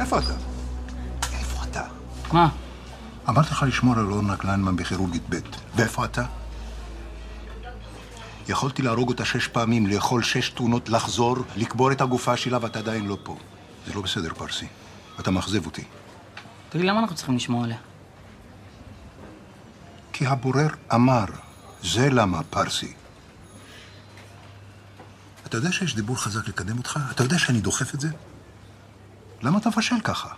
איפה אתה? איפה אתה? מה? אמרתי לך לשמור על אורנה קליינמן בכירורגית ב', ואיפה אתה? יכולתי להרוג אותה שש פעמים, לאכול שש תאונות, לחזור, לקבור את הגופה שלה, ואתה עדיין לא פה. זה לא בסדר, פרסי. אתה מאכזב אותי. תגיד, למה אנחנו צריכים לשמור עליה? כי הבורר אמר, זה למה, פרסי. אתה יודע שיש דיבור חזק לקדם אותך? אתה יודע שאני דוחף את זה? למה אתה מפשל ככה?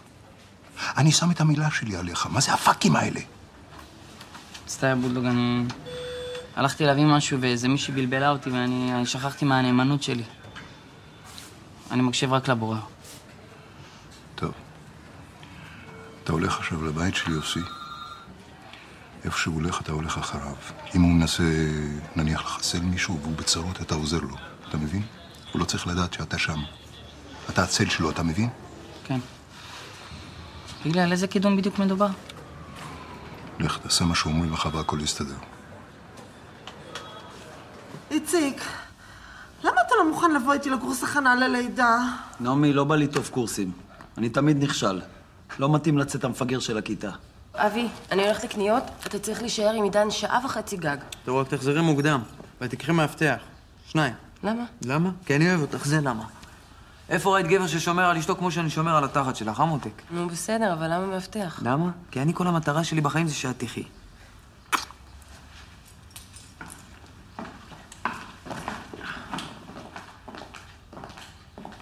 אני שם את המילה שלי עליך, מה זה הפאקים האלה? מצטער, בולדוג, אני... הלכתי להביא משהו ואיזה מישהי בלבלה אותי ואני אני שכחתי מהנאמנות שלי. אני מקשיב רק לבורר. טוב. אתה הולך עכשיו לבית של יוסי. איפה שהוא הולך, אתה הולך אחריו. אם הוא מנסה, נניח, לחסל מישהו והוא בצרות, אתה עוזר לו. אתה מבין? הוא לא צריך לדעת שאתה שם. אתה הצל שלו, אתה מבין? כן. תגיד לי, על איזה קידום בדיוק מדובר? לך, תעשה מה שאומרים לך והכל יסתדר. איציק, למה אתה לא מוכן לבוא איתי לקורס הכנה ללידה? נעמי, לא בא לי טוב קורסים. אני תמיד נכשל. לא מתאים לצאת המפגר של הכיתה. אבי, אני הולכת לקניות, אתה צריך להישאר עם עידן שעה וחצי גג. טוב, רק תחזרי מוקדם, ותקחי מאבטח. שניים. למה? למה? כי אני אוהב אותך, זה למה. איפה ראית גבר ששומר על אשתו כמו שאני שומר על התחת שלך, המותק? נו, בסדר, אבל למה מאבטח? למה? כי אני, כל המטרה שלי בחיים זה שאת תחי.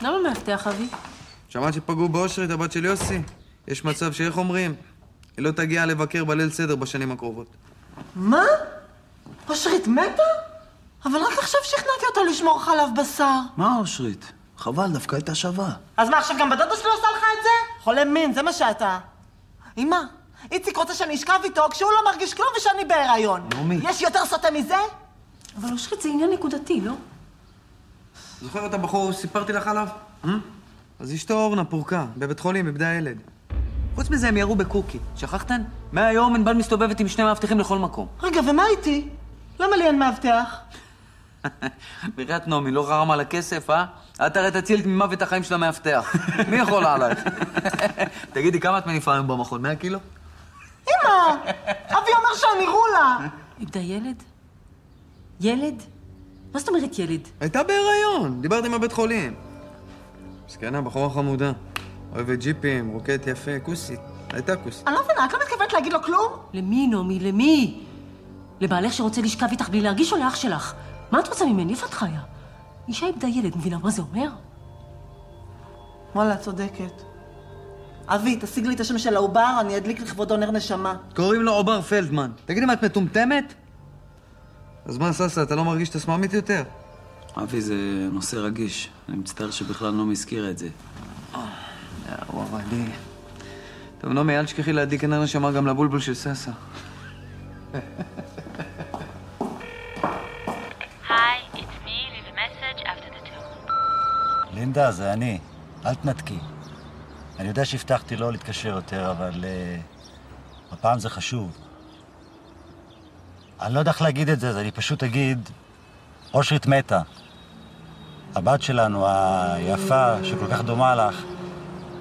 למה מאבטח, אבי? שמעת שפגעו באושרית, הבת של יוסי? יש מצב שאיך אומרים? היא לא תגיע לבקר בליל סדר בשנים הקרובות. מה? אושרית מתה? אבל רק עכשיו שכנעתי אותה לשמור חלב בשר. מה אושרית? חבל, דווקא הייתה שווה. אז מה, עכשיו גם בדודה שלי עושה לך את זה? חולה מין, זה מה שאתה. אמא, איציק רוצה שאני אשכב איתו כשהוא לא מרגיש כלום ושאני בהיריון. נעמי. יש יותר סוטה מזה? אבל אושרית זה עניין נקודתי, לא? זוכר את הבחור שסיפרתי לך עליו? אה? אז אשתו אורנה פורקה, בבית חולים, איבדה ילד. חוץ מזה, הם ירו בקוקי. שכחתן? מהיום ענבל מסתובבת עם שני מאבטחים לכל מקום. רגע, ומה איתי? למה לי אין מאבטח? בחייאת נעמי, לא חרם על הכסף, אה? את הרי תציל ממוות החיים של המאבטח. מי יכול עלייך? תגידי, כמה את מניפה היום במכון? 100 קילו? אמא! אבי אומר שאני רולה! איבדה ילד? ילד? מה זאת אומרת ילד? הייתה בהיריון, דיברתי עם הבית חולים. מסכנה, בחורה חמודה. אוהבת ג'יפים, רוקדת יפה, כוסית. הייתה כוסית. אני לא מבינה, את לא מתכוונת להגיד לו כלום? למי, נעמי? למי? לבעלך שרוצה לשכב איתך בלי להרגיש או לאח שלך? מה את רוצה ממני? איפה את חיה? אישה איבדה ילד, מבינה מה זה אומר? וואלה, את צודקת. אבי, תשיג לי את השם של העובר, אני אדליק לכבודו נר נשמה. קוראים לו עובר פלדמן. תגידי, מה, את מטומטמת? אז מה, ססה, אתה לא מרגיש את הסממית יותר? אבי, זה נושא רגיש. אני מצטער שבכלל נעמי הזכירה את זה. וואו, עלי. טוב, נעמי, אל תשכחי להדליק נר נשמה גם לבולבול של ססה. לינדה, זה אני. אל תנתקי. אני יודע שהבטחתי לא להתקשר יותר, אבל uh, הפעם זה חשוב. אני לא יודע איך להגיד את זה, אז אני פשוט אגיד, אושרית מתה. הבת שלנו, היפה, שכל כך דומה לך,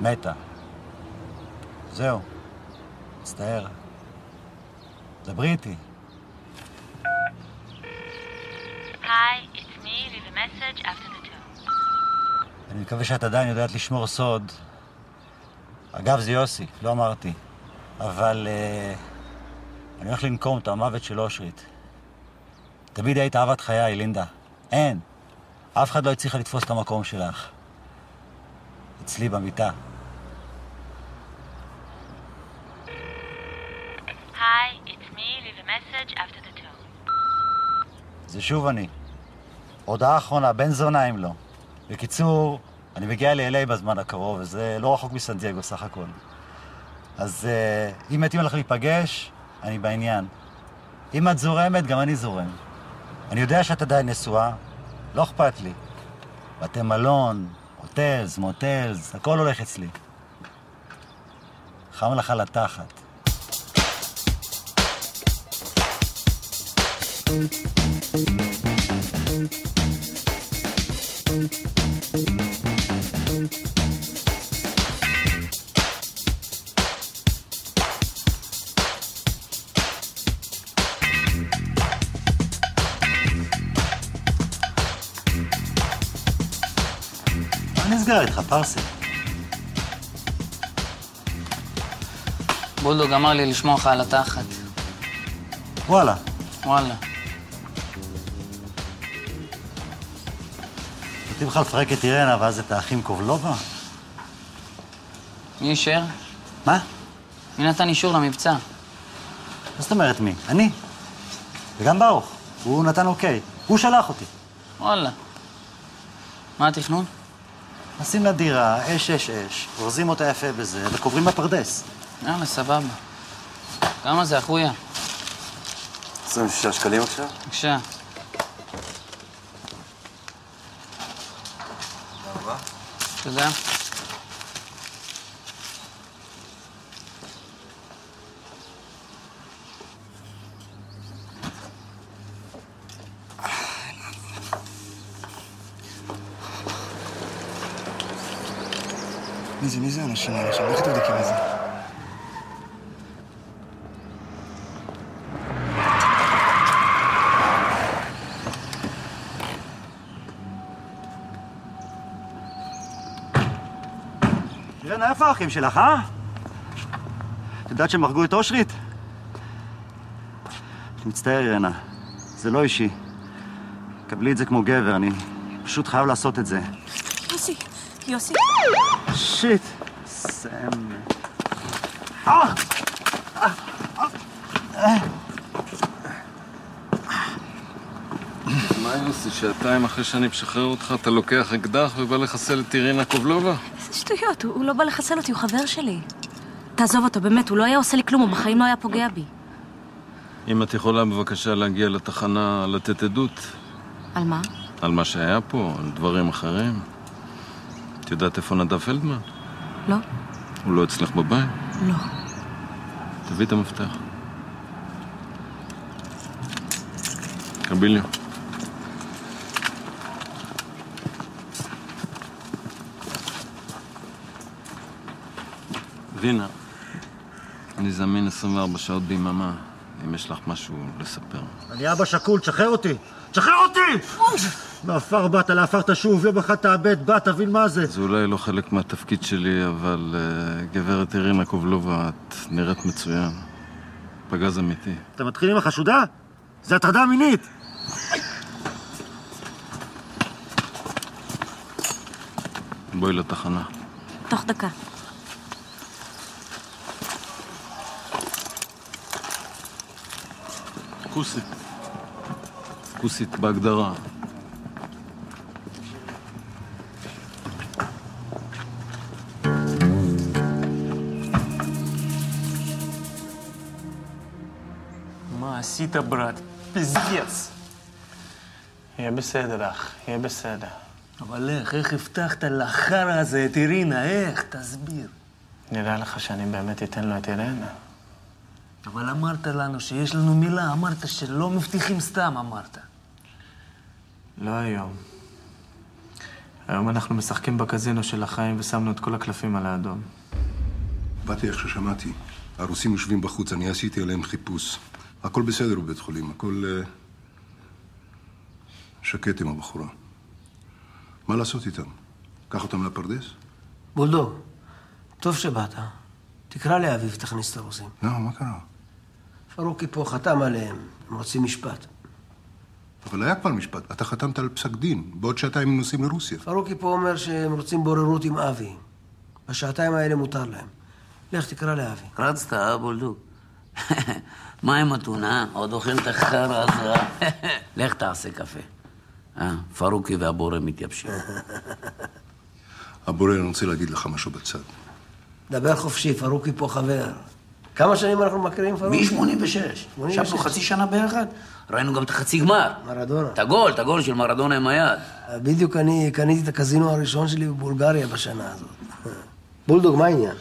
מתה. זהו. מצטער. דברי איתי. Hi, it's me. Leave a message after. אני מקווה שאת עדיין יודעת לשמור סוד. אגב, זה יוסי, לא אמרתי. אבל uh, אני הולך לנקום את המוות של אושרית. תמיד היית אהבת חיי, לינדה. אין. אף אחד לא הצליחה לתפוס את המקום שלך. אצלי במיטה. Hi, it's me. Leave a message after the tone. זה שוב אני. הודעה אחרונה, בן זונה אם לא. בקיצור, אני מגיע ל-LA בזמן הקרוב, וזה לא רחוק מסנדיאגו סך הכל. אז uh, אם מתאים לך להיפגש, אני בעניין. אם את זורמת, גם אני זורם. אני יודע שאת עדיין נשואה, לא אכפת לי. בתי מלון, הוטלס, מוטלס, הכל הולך אצלי. חם לך על התחת. נסגר איתך, פרסי? בולדוג אמר לי לשמור לך על התחת. וואלה. וואלה. נותנים לך לפרק את אירנה ואז את האחים קובלובה? מי אישר? מה? מי נתן אישור למבצע? מה זאת אומרת מי? אני. וגם ברוך. הוא נתן אוקיי. הוא שלח אותי. וואלה. מה התכנון? נשים לה דירה, אש אש אש, אורזים אותה יפה בזה, וקוברים בפרדס. יאללה, סבבה. כמה זה, אחויה? 26 שקלים עכשיו? בבקשה. תודה. מי זה? מי זה האנשים האלה עכשיו? איך תבדקי מי זה? אירנה, איפה האחים שלך, אה? את יודעת שהם הרגו את אושרית? אני מצטער, אירנה. זה לא אישי. קבלי את זה כמו גבר, אני פשוט חייב לעשות את זה. יוסי. שיט. סם. אה! מה יוסי, שעתיים אחרי שאני משחרר אותך, אתה לוקח אקדח ובא לחסל את אירינה קובלובה? איזה שטויות, הוא לא בא לחסל אותי, הוא חבר שלי. תעזוב אותו, באמת, הוא לא היה עושה לי כלום, הוא בחיים לא היה פוגע בי. אם את יכולה בבקשה להגיע לתחנה לתת עדות על מה? על מה שהיה פה, על דברים אחרים. את יודעת איפה נדב פלדמן? לא. הוא לא אצלך בבית? לא. תביא את המפתח. קביליו. וינה, אני זמין 24 שעות ביממה, אם יש לך משהו לספר. אני אבא שכול, תשחרר אותי! תשחרר אותי! מעפר באת, לעפר תשוב, יום אחד תאבד בת, תבין מה זה. זה אולי לא חלק מהתפקיד שלי, אבל uh, גברת אירינה קובלובה, את נראית מצוין. פגז אמיתי. אתה מתחיל עם החשודה? זה הטרדה מינית! בואי לתחנה. תוך דקה. כוסית. כוסית בהגדרה. עשית, ברת? פזדץ. יהיה בסדר, אח, יהיה בסדר. אבל איך, איך הבטחת לחרא הזה את אירינה? איך? תסביר. נראה לך שאני באמת אתן לו את אירנה? אבל אמרת לנו שיש לנו מילה, אמרת שלא מבטיחים סתם, אמרת. לא היום. היום אנחנו משחקים בקזינו של החיים ושמנו את כל הקלפים על האדום. באתי איך ששמעתי. הרוסים יושבים בחוץ, אני עשיתי עליהם חיפוש. הכל בסדר בבית חולים, הכל uh, שקט עם הבחורה. מה לעשות איתם? קח אותם לפרדס? בולדוג, טוב שבאת. תקרא לאביב, תכניס את הרוסים. לא, מה קרה? פרוקי פה חתם עליהם, הם רוצים משפט. אבל היה כבר משפט, אתה חתמת על פסק דין, בעוד שעתיים הם נוסעים לרוסיה. פרוקי פה אומר שהם רוצים בוררות עם אבי. בשעתיים האלה מותר להם. לך תקרא לאבי. רצת, אה, בולדוג? מה עם אתונה? עוד אוכל את החרא הזה? אה? לך תעשה קפה. אה, פרוקי והבורר מתייבשים. הבורר, אני רוצה להגיד לך משהו בצד. דבר חופשי, פרוקי פה חבר. כמה שנים אנחנו מכירים, פרוקי? מ-86. ישבנו חצי שנה ביחד. ראינו גם את החצי גמר. מרדונה. את הגול, את הגול של מרדונה עם היד. בדיוק אני קניתי את הקזינו הראשון שלי בבולגריה בשנה הזאת. בולדוג, מה העניין?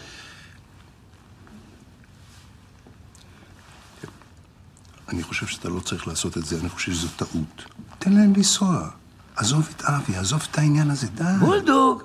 אני חושב שאתה לא צריך לעשות את זה, אני חושב שזו טעות. תן להם לנסוע. עזוב את אבי, עזוב את העניין הזה, די. בולדוג,